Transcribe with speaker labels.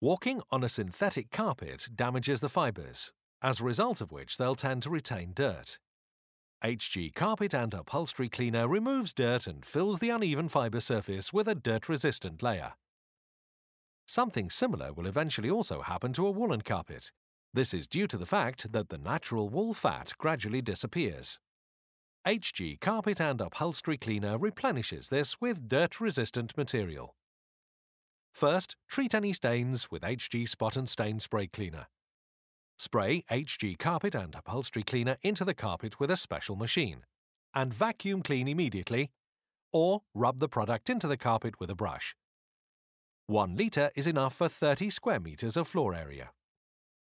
Speaker 1: Walking on a synthetic carpet damages the fibres, as a result of which they'll tend to retain dirt. HG Carpet and Upholstery Cleaner removes dirt and fills the uneven fibre surface with a dirt-resistant layer. Something similar will eventually also happen to a woolen carpet. This is due to the fact that the natural wool fat gradually disappears. HG Carpet and Upholstery Cleaner replenishes this with dirt-resistant material. First, treat any stains with HG Spot and Stain Spray Cleaner. Spray HG Carpet and Upholstery Cleaner into the carpet with a special machine and vacuum clean immediately or rub the product into the carpet with a brush. 1 litre is enough for 30 square metres of floor area.